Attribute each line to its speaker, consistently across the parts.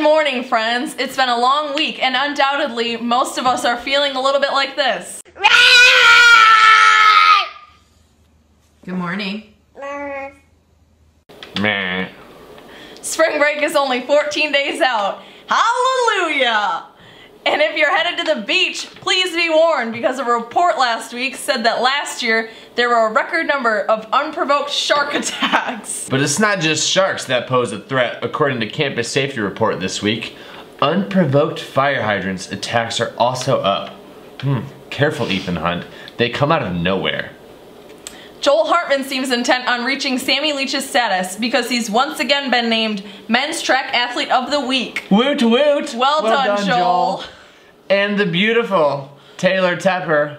Speaker 1: morning, friends. It's been a long week, and undoubtedly, most of us are feeling a little bit like this.
Speaker 2: Good morning.
Speaker 3: Meh.
Speaker 1: Spring break is only 14 days out. Hallelujah! And if you're headed to the beach, please be warned because a report last week said that last year there were a record number of unprovoked shark attacks.
Speaker 3: But it's not just sharks that pose a threat, according to Campus Safety Report this week. Unprovoked fire hydrants attacks are also up. Hmm, careful Ethan Hunt. They come out of nowhere.
Speaker 1: Joel Hartman seems intent on reaching Sammy Leach's status because he's once again been named Men's Track Athlete of the Week.
Speaker 3: Woot woot!
Speaker 1: Well, done, Joel.
Speaker 3: And the beautiful Taylor Tepper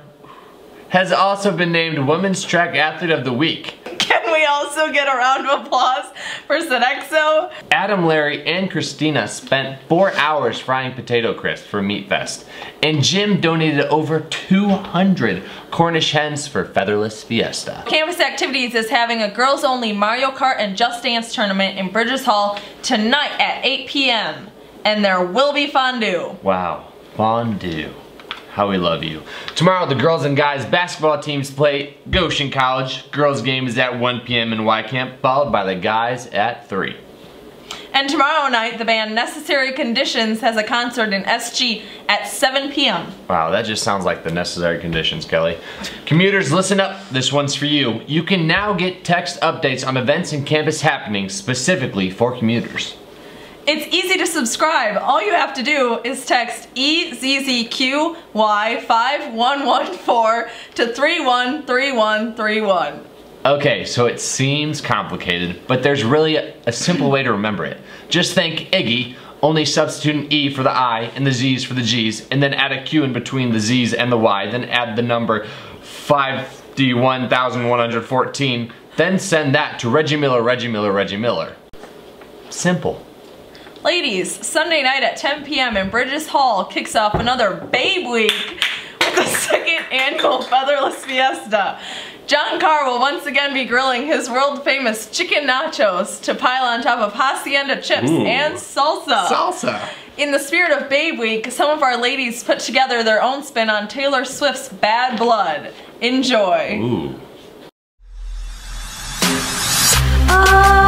Speaker 3: has also been named Women's Track Athlete of the Week.
Speaker 1: Can we also get a round of applause for Sodexo?
Speaker 3: Adam, Larry, and Christina spent four hours frying potato crisps for Meat Fest. And Jim donated over 200 Cornish hens for Featherless Fiesta.
Speaker 1: Campus Activities is having a girls only Mario Kart and Just Dance tournament in Bridges Hall tonight at 8 p.m. And there will be fondue.
Speaker 3: Wow, fondue. How we love you. Tomorrow the girls and guys basketball teams play Goshen College. Girls game is at 1 p.m. in Wiekamp, followed by the guys at 3.
Speaker 1: And tomorrow night, the band Necessary Conditions has a concert in SG at 7 p.m.
Speaker 3: Wow, that just sounds like the necessary conditions, Kelly. Commuters, listen up. This one's for you. You can now get text updates on events and campus happenings specifically for commuters.
Speaker 1: It's easy to subscribe. All you have to do is text E EZZQY5114 to 313131.
Speaker 3: Okay, so it seems complicated, but there's really a, a simple way to remember it. Just think Iggy, only substitute an E for the I and the Z's for the G's, and then add a Q in between the Z's and the Y, then add the number 51,114, then send that to Reggie Miller, Reggie Miller, Reggie Miller. Simple.
Speaker 1: Ladies, Sunday night at 10 p.m. in Bridges Hall kicks off another Babe Week with the second annual Featherless Fiesta. John Carr will once again be grilling his world famous chicken nachos to pile on top of hacienda chips
Speaker 3: Ooh.
Speaker 1: and salsa.
Speaker 3: Salsa.
Speaker 1: In the spirit of Babe Week, some of our ladies put together their own spin on Taylor Swift's Bad Blood. Enjoy.
Speaker 3: Ooh.
Speaker 4: Oh,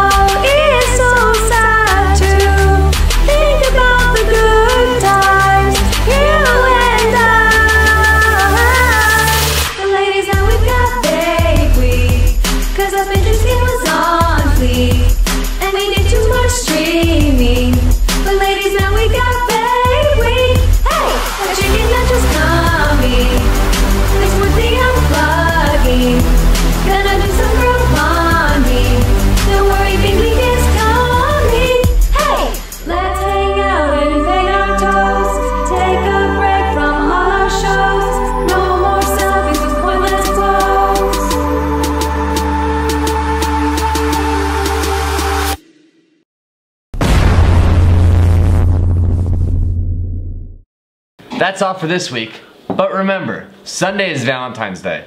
Speaker 3: That's all for this week. But remember, Sunday is Valentine's Day.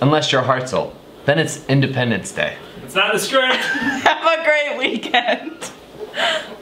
Speaker 3: Unless you're Hartzell. Then it's Independence Day.
Speaker 5: It's not the script.
Speaker 1: Have a great weekend.